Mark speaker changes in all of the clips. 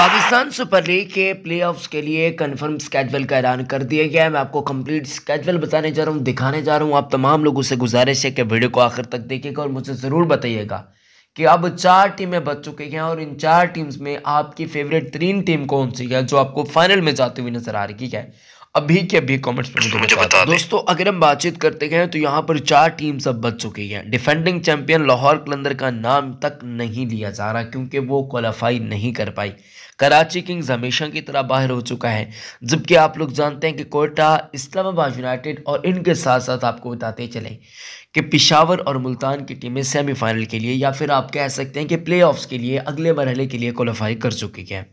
Speaker 1: Pakistan super league के playoffs के लिए कंफर्म स्केजल का ऐलान कर दिया गया है। मैं आपको कंप्लीट स्केजल बताने जा रहा हूँ दिखाने जा रहा हूँ। आप तमाम लोगों से गुजारिश है कि वीडियो को आखिर तक देखिएगा और मुझे ज़रूर बताइएगा कि अब चार टीमें बच चुकी हैं और इन चार टीम्स में आपकी फेवरेट तीन टीम कौन सी है जो आपको फाइनल में जाती हुई नज़र आ रही है? अभी के अभी कमेंट्स में मुझे बता दोस्तों अगर हम बातचीत करते हैं तो यहाँ पर चार टीम सब बच चुकी हैं। डिफेंडिंग चैंपियन लाहौर कलंदर का नाम तक नहीं लिया जा रहा क्योंकि वो क्वालिफाई नहीं कर पाई। कराची किंग्स हमेशा की तरह बाहर हो चुका है। जबकि आप लोग जानते हैं कि कोयटा इस्लामाबाद यूनाइटेड और इनके साथ साथ आपको बताते चलें कि पिशावर और मुल्तान की टीमें सेमीफाइनल के लिए या फिर आप कह सकते हैं कि प्लेऑफ्स के लिए अगले मरहले के लिए क्वालिफाई कर चुकी है।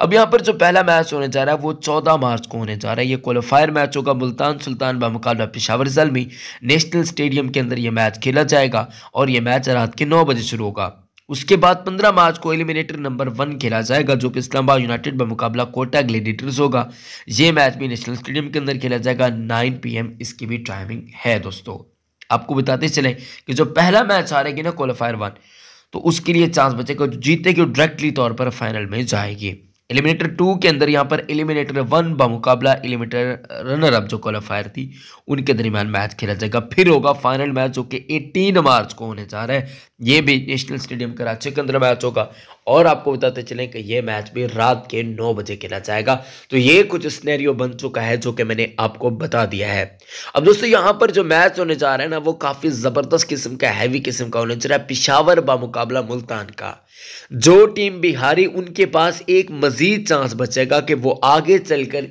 Speaker 1: अब यहाँ पर जो पहला मैच होने जा रहा है, वो चौदह मार्च को होने जा रहा है। ये क्वालिफायर मैच होगा मुल्तान सुल्तान बामुकाबला पिशावर जलमी। नेशनल स्टेडियम के अंदर ये मैच खेला जाएगा और ये मैच रात के नौ बजे शुरू होगा। उसके बाद 15 मार्च को एलिमिनेटर नंबर वन खेला जाएगा, जो कि इस्लामाबाद यूनाइटेड में मुकाबला कोटा ग्लेडिएटर्स होगा। ये मैच भी नेशनल स्टेडियम के अंदर खेला जाएगा 9 पीएम इसकी भी टाइमिंग है दोस्तों। आपको बताते चले कि जो पहला मैच आ रहेगी ना क्वालिफायर वन तो उसके लिए चांस बचेगा जो जीतेगी वो डायरेक्टली तौर पर फाइनल में जाएगी। एलिमिनेटर टू के अंदर यहाँ पर एलिमिनेटर वन मुकाबला एलिमिनेटर रनर अप जो क्वालिफायर थी, उनके दरमियान मैच खेला जाएगा। फिर होगा फाइनल मैच जो कि 18 मार्च को होने जा रहा है। ये भी नेशनल स्टेडियम कराची के अंदर मैच होगा। और आपको बताते चलें कि ये मैच भी रात के नौ बजे खेला जाएगा। तो ये कुछ स्नैरियो बन चुका है जो कि मैंने आपको बता दिया है। अब दोस्तों, यहाँ पर जो मैच होने जा रहा है ना, वो काफ़ी ज़बरदस्त किस्म का हैवी किस्म का होने जा रहा है। पिशावर बामुकाबला मुल्तान का। जो टीम बिहारी, उनके पास एक मजीद चांस बचेगा कि वो आगे चलकर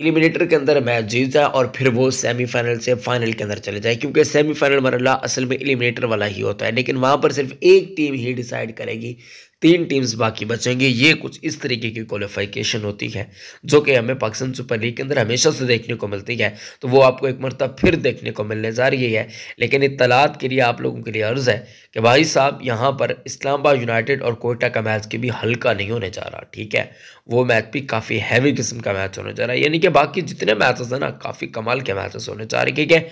Speaker 1: एलिमिनेटर के अंदर मैच जीत जाए और फिर वो सेमीफाइनल से फाइनल के अंदर चले जाए। क्योंकि सेमीफाइनल मरला असल में एलिमिनेटर वाला ही होता है, लेकिन वहाँ पर सिर्फ़ एक टीम ही डिसाइड करेगी तीन टीम्स बाकी बचेंगे। ये कुछ इस तरीके की क्वालिफिकेशन होती है, जो कि हमें पाकिस्तान सुपर लीग के अंदर हमेशा से देखने को मिलती है। तो वो आपको एक मरतब फिर देखने को मिलने जा रही है। लेकिन इतलात के लिए आप लोगों के लिए अर्ज़ है कि भाई साहब, यहाँ पर इस्लामाबाद यूनाइटेड और कोयटा का मैच की भी हल्का नहीं होने जा रहा, ठीक है? वो मैच भी काफ़ी हैवी किस्म का मैच होने जा रहा है। यानी कि बाकी जितने मैचेस हैं ना, काफ़ी कमाल के मैचेस होने जा रहे हैं, ठीक है?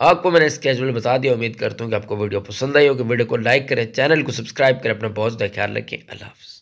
Speaker 1: आपको मैंने स्केजुअल बता दिया, उम्मीद करता हूँ कि आपको वीडियो पसंद आई होगी। वीडियो को लाइक करें, चैनल को सब्सक्राइब करें, अपना बहुत ज़्यादा ख्याल रखें। अल्लाह हाफ़